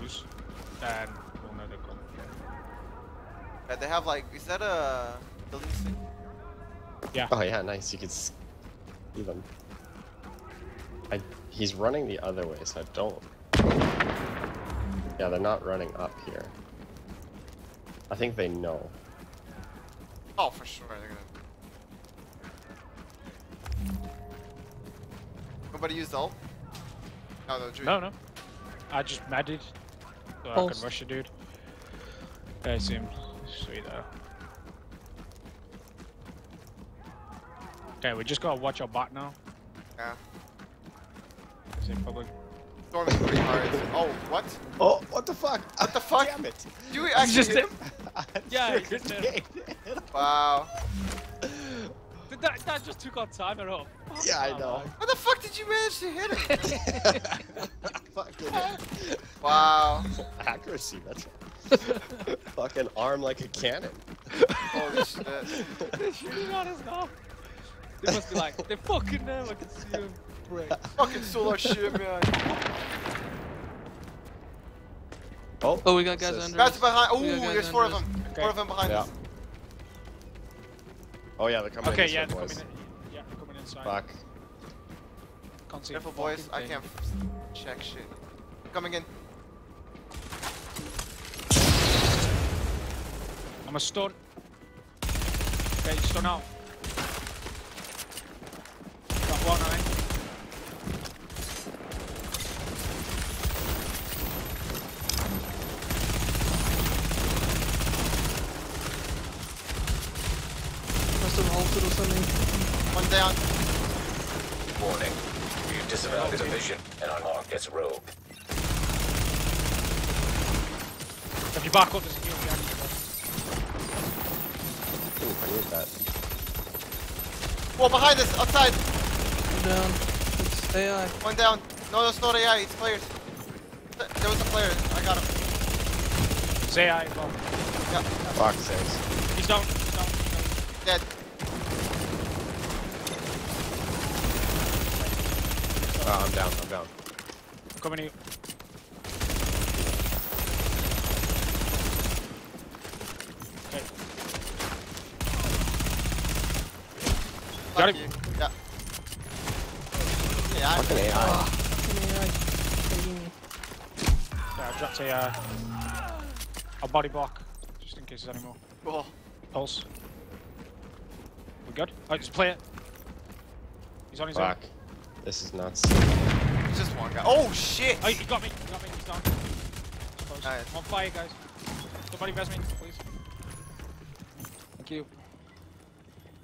goes, then we'll know they're coming. Yeah, they have like, is that a building stick? Yeah. Oh yeah, nice. You can see them. I, he's running the other way, so I don't. Yeah, they're not running up here. I think they know. Oh, for sure. They're gonna. Nobody used ult? No, no, No, no. I just medded. So I can rush a dude. They seem sweet though. Okay, we just gotta watch our bot now. Yeah. Is it public? Storming pretty hard. Oh, what? Oh, what the fuck? What the fuck? Damn it! Do we actually just hit him? Yeah, Threw a it's. Wow. Did that, that just took our timer up. Yeah, I know. How the fuck did you manage to hit him? Fucking wow. accuracy. That's fucking arm like a cannon. Holy shit. They're shooting at us now. They must be like, they're fucking them. I can see them. Break. Fucking stole our shit, man. Oh, Oh, we got guys says- under Guys behind. We Ooh, got guys there's four of them. Okay. Four of them behind Yeah. us. Oh yeah, they're coming. in Okay, yeah, way, they're boys. coming in. Yeah, they're coming inside. Fuck. Can't see Careful, boys. fucking I can't check shit. Coming in. I'm a stun. Okay, stun out. Got one eye. Must have halted or something. One down. Warning. You've disavowed the division and are marked as rogue. If you back up, there's a heal behind you. Ooh, I need that. Whoa, behind us. Outside. I'm down. It's AI. One down. No, that's not AI. It's players. Th- There was a player. I got him. Say I, well, Yeah. Fuck sakes. he's down, he's down, he's down. Dead. Oh, I'm down. I'm down. I'm coming here. Okay, Fuck Got him. you. Yeah. Yeah. Fucking AI. Fucking AI. Yeah, I dropped a, uh, a body block, just in case there's any more. Cool. Pulse. We good? Oh, just play it. He's on his own. Fuck. This is nuts. It's just one guy. Oh shit. Oh, he got me, he got me, he's down. Close. Nice. I'm on fire, guys. Somebody res me, please. Thank you.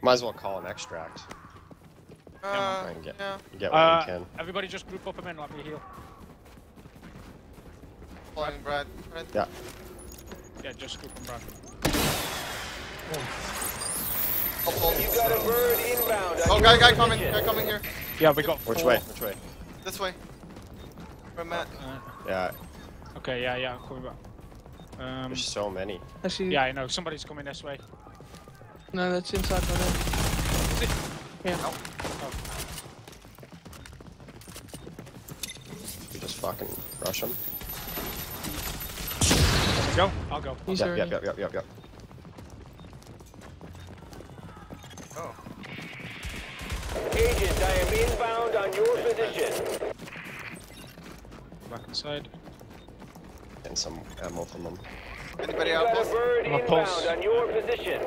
Might as well call an extract. Uh, and get yeah. get what Uh, we can. everybody just group up a minute, let me heal. Following Brad. Brad. Yeah. Yeah, just group them, Brad. Oh, oh. You got a bird inbound. oh, guy, guy coming. Guy coming here. Yeah, we got Which four. way? Which way? This way. Where Matt? Uh, Yeah. okay, yeah, yeah, I'm coming back. Um, There's so many. Actually, yeah, I know, somebody's coming this way. no, that's inside right now. Yeah. No. We just fucking rush them. Go, I'll go. He's Yep, yep, yep, yep, yep, yep. Agent, I am inbound on your position. Back inside. And some ammo from them. Anybody You out got a bird I'm a inbound pulse. on your position.